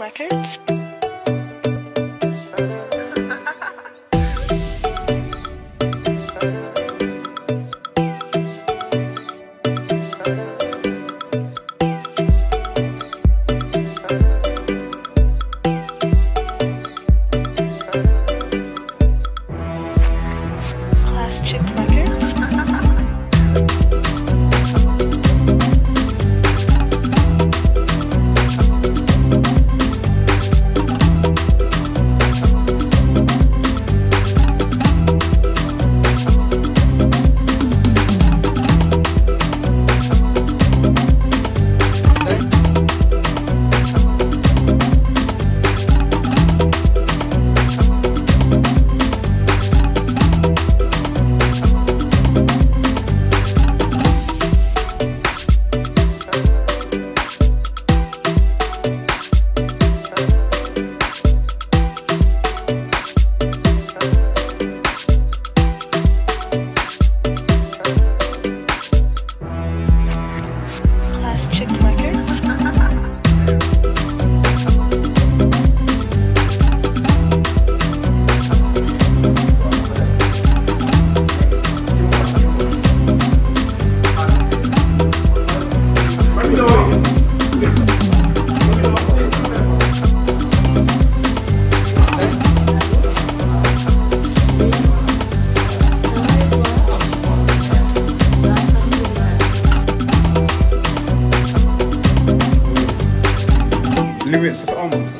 Records. lyrics. That's what I'm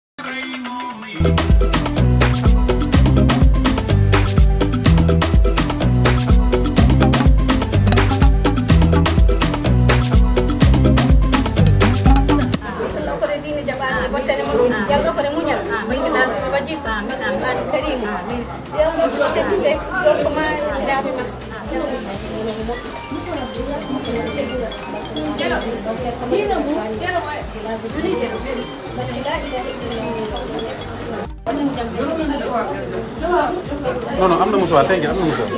harus wajib, harus terima. Yang bosnya juga, kau ke mana sudah apa mah? non non am na musuwaar tey jii am na musuwaar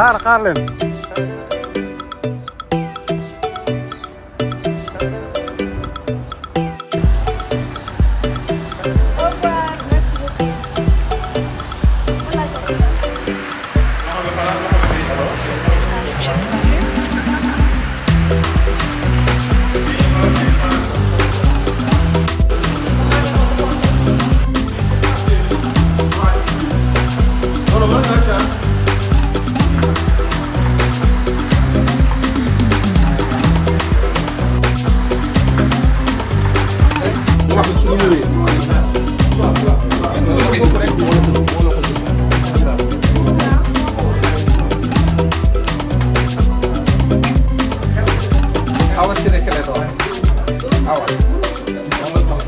xaar xaar leen Awas